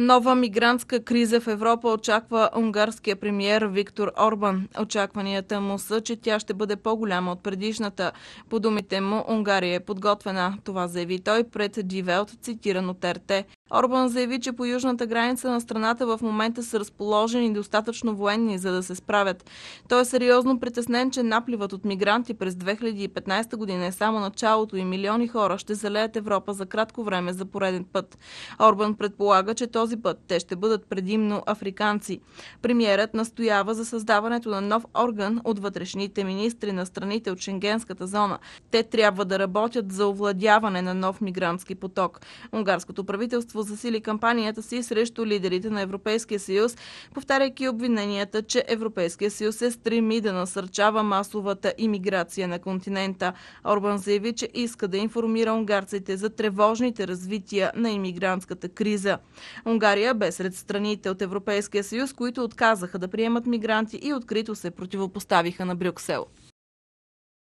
Нова мигрантска криза в Европа очаква унгарския премьер Виктор Орбан. Очакванията му са, че тя ще бъде по-голяма от предишната. По думите му, Унгария е подготвена. Това заяви той пред Дивелт, цитиран от РТ. Орбан заяви, че по южната граница на страната в момента са разположени достатъчно военни, за да се справят. Той е сериозно притеснен, че напливът от мигранти през 2015 година е само началото и милиони хора ще залеят Европа за кратко време за пореден път. Орбан предполага, че този път те ще бъдат предимно африканци. Премьерът настоява за създаването на нов орган от вътрешните министри на страните от Шенгенската зона. Те трябва да работят за овладяване на нов мигрантски поток. Унгарското правителство правителство засили кампанията си срещу лидерите на Европейския съюз, повтаряйки обвиненията, че Европейския съюз се стреми да насърчава масовата имиграция на континента. Орбан заяви, че иска да информира унгарците за тревожните развития на имигрантската криза. Унгария бе сред страните от Европейския съюз, които отказаха да приемат мигранти и открито се противопоставиха на Брюксел.